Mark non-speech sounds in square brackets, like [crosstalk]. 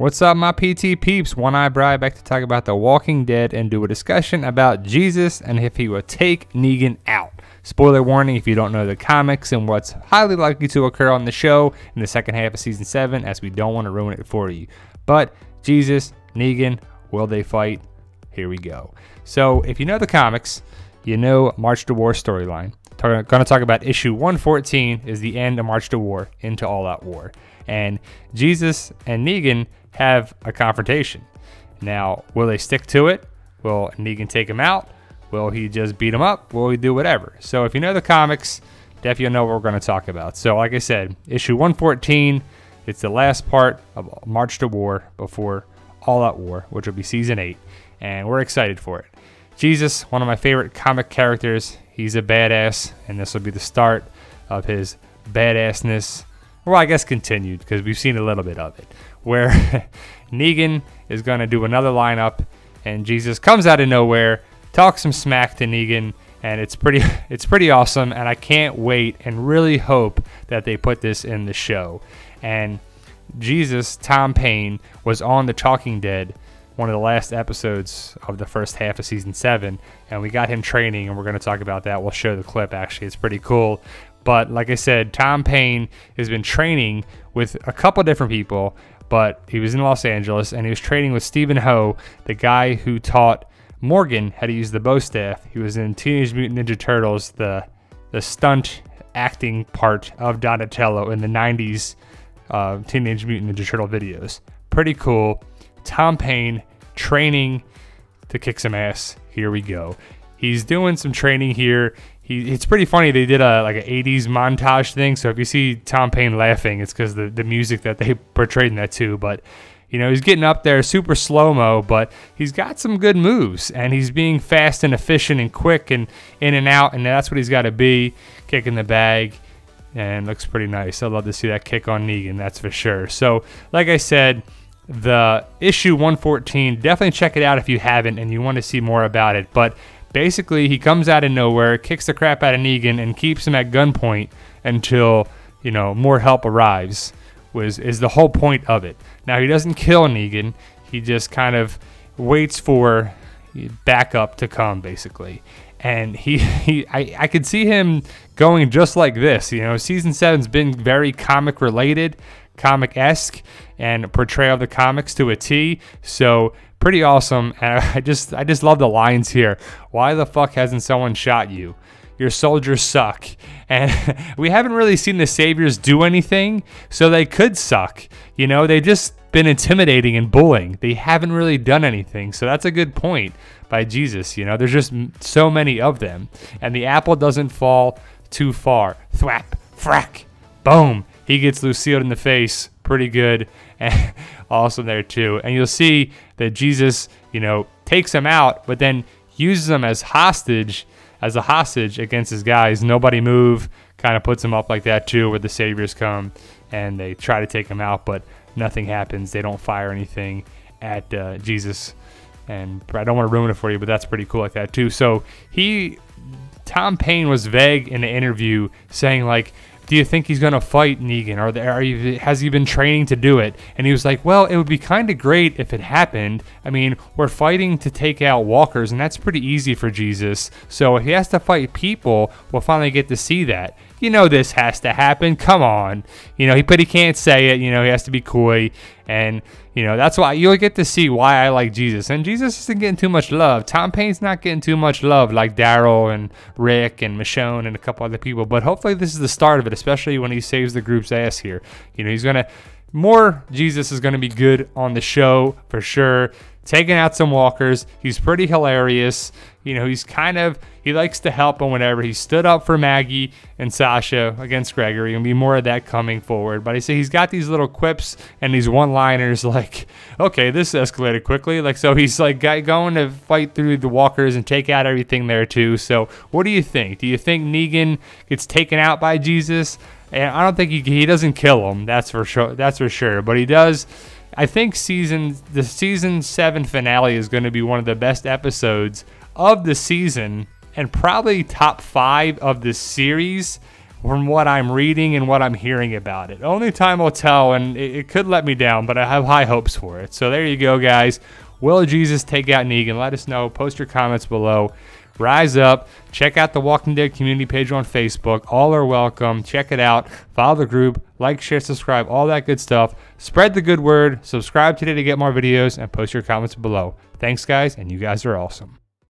What's up, my PT peeps? One Eye Bri back to talk about The Walking Dead and do a discussion about Jesus and if he will take Negan out. Spoiler warning if you don't know the comics and what's highly likely to occur on the show in the second half of season 7, as we don't want to ruin it for you. But Jesus, Negan, will they fight? Here we go. So, if you know the comics, you know March to War storyline. Going to talk about issue 114 is the end of March to War into All Out War. And Jesus and Negan have a confrontation. Now, will they stick to it? Will Negan take him out? Will he just beat him up? Will he do whatever? So if you know the comics, definitely know what we're going to talk about. So like I said, issue 114, it's the last part of March to War before All Out War, which will be season 8, and we're excited for it. Jesus, one of my favorite comic characters, he's a badass, and this will be the start of his badassness. Well, I guess continued because we've seen a little bit of it where [laughs] Negan is going to do another lineup, and Jesus comes out of nowhere, talks some smack to Negan, and it's pretty [laughs] it's pretty awesome. And I can't wait and really hope that they put this in the show. And Jesus, Tom Payne, was on The Talking Dead, one of the last episodes of the first half of season seven, and we got him training, and we're going to talk about that. We'll show the clip. Actually, it's pretty cool. But like I said, Tom Payne has been training with a couple different people but he was in Los Angeles and he was training with Steven Ho, the guy who taught Morgan how to use the bow staff. He was in Teenage Mutant Ninja Turtles, the the stunt acting part of Donatello in the 90s uh, Teenage Mutant Ninja Turtle videos. Pretty cool. Tom Payne training to kick some ass. Here we go. He's doing some training here he, it's pretty funny. They did a like an '80s montage thing. So if you see Tom Payne laughing, it's because the the music that they [laughs] portrayed in that too. But you know, he's getting up there super slow mo, but he's got some good moves, and he's being fast and efficient and quick and in and out, and that's what he's got to be, kicking the bag, and looks pretty nice. I'd love to see that kick on Negan, that's for sure. So, like I said, the issue 114, definitely check it out if you haven't and you want to see more about it. But Basically, he comes out of nowhere, kicks the crap out of Negan, and keeps him at gunpoint until you know more help arrives. Was is the whole point of it? Now he doesn't kill Negan. He just kind of waits for backup to come, basically. And he, [laughs] he I, I could see him going just like this. You know, season seven's been very comic related, comic esque, and portrayal of the comics to a T. So pretty awesome. [laughs] And I just I just love the lines here. Why the fuck hasn't someone shot you? Your soldiers suck. [laughs] And we haven't really seen the saviors do anything, so they could suck. You know, they just been intimidating and bullying. They haven't really done anything. So that's a good point by Jesus. You know, there's just so many of them. And the apple doesn't fall too far. Thwap, frack, boom. He gets Lucille in the face pretty good and [laughs] awesome there too. And you'll see that Jesus, you know, takes him out, but then uses him as hostage, as a hostage against his guys. Nobody move, kind of puts him up like that too, where the saviors come and they try to take him out, but nothing happens. They don't fire anything at uh, Jesus. And I don't want to ruin it for you, but that's pretty cool like that too. So he, Tom Payne was vague in the interview saying like, do you think he's going to fight Negan? Or are you, has he been training to do it? And he was like, well, it would be kind of great if it happened. I mean, we're fighting to take out walkers, and that's pretty easy for Jesus. So if he has to fight people, we'll finally get to see that. You know this has to happen. Come on. You know, he but he can't say it. You know, he has to be coy. And you know, that's why you'll get to see why I like Jesus. And Jesus isn't getting too much love. Tom Payne's not getting too much love like Daryl and Rick and Michonne and a couple other people. But hopefully this is the start of it, especially when he saves the group's ass here. You know, he's gonna more Jesus is gonna be good on the show for sure taking out some walkers. He's pretty hilarious. You know, he's kind of he likes to help and whatever. He stood up for Maggie and Sasha against Gregory, and be more of that coming forward. But I say he's got these little quips and these one-liners [laughs] like, okay, this escalated quickly. Like so, he's like going to fight through the walkers and take out everything there too. So, what do you think? Do you think Negan gets taken out by Jesus? And I don't think he, he doesn't kill him. That's for sure. That's for sure. But he does I think season the season seven finale is going to be one of the best episodes of the season and probably top five of the series. from what I'm reading and what I'm hearing about it. Only time will tell, and it, it could let me down, but I have high hopes for it. So there you go, guys. Will Jesus take out Negan? Let us know. Post your comments below. Rise up. Check out the Walking Dead community page on Facebook. All are welcome. Check it out. Follow the group. Like, share, subscribe, all that good stuff. Spread the good word. Subscribe today to get more videos and post your comments below. Thanks, guys, and you guys are awesome.